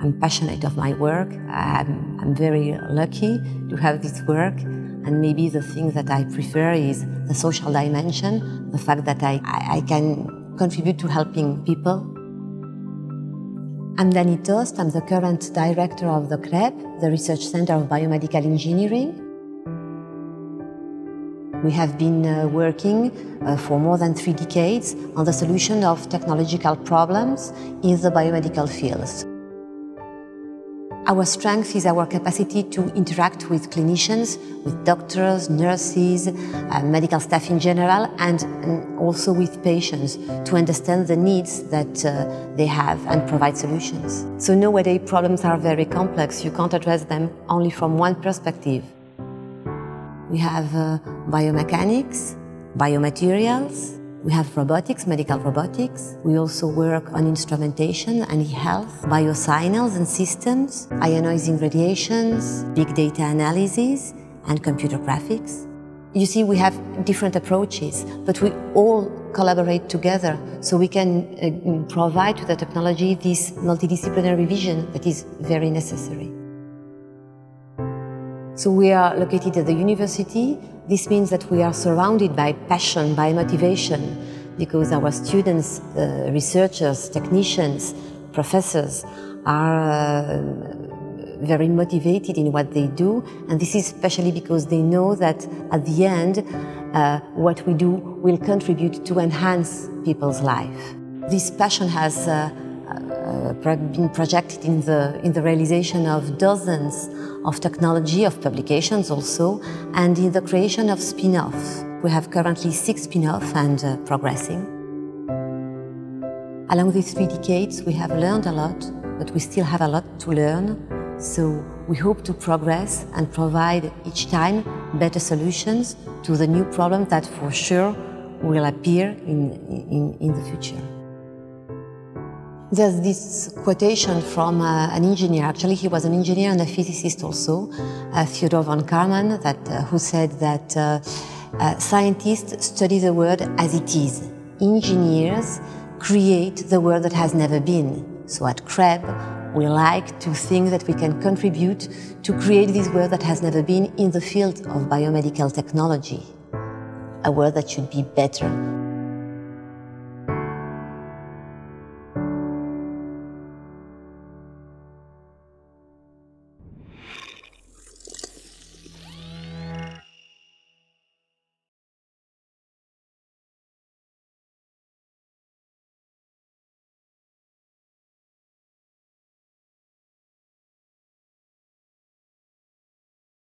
I'm passionate of my work. I'm, I'm very lucky to have this work. And maybe the thing that I prefer is the social dimension, the fact that I, I, I can contribute to helping people. I'm Dani Tost. I'm the current director of the CREB, the Research Center of Biomedical Engineering. We have been uh, working uh, for more than three decades on the solution of technological problems in the biomedical fields. Our strength is our capacity to interact with clinicians, with doctors, nurses, uh, medical staff in general, and, and, also with patients to understand the needs that uh, they have and provide solutions. So nowadays problems are very complex. You can't address them only from one perspective. We have uh, biomechanics, biomaterials, we have robotics, medical robotics. We also work on instrumentation and eHealth, biosignals and systems, ionizing radiations, big data analysis, and computer graphics. You see, we have different approaches, but we all collaborate together so we can uh, provide to the technology this multidisciplinary vision that is very necessary. So we are located at the university. This means that we are surrounded by passion, by motivation, because our students, uh, researchers, technicians, professors are uh, very motivated in what they do. And this is especially because they know that at the end, uh, what we do will contribute to enhance people's life. This passion has uh, been projected in the, in the realization of dozens of technology, of publications also, and in the creation of spin-offs. We have currently six spin-offs and uh, progressing. Along these three decades, we have learned a lot, but we still have a lot to learn. So we hope to progress and provide each time better solutions to the new problems that for sure will appear in, in, in the future. There's this quotation from uh, an engineer, actually he was an engineer and a physicist also, uh, Theodore von Karman, that, uh, who said that uh, uh, scientists study the world as it is. Engineers create the world that has never been. So at CREB, we like to think that we can contribute to create this world that has never been in the field of biomedical technology. A world that should be better.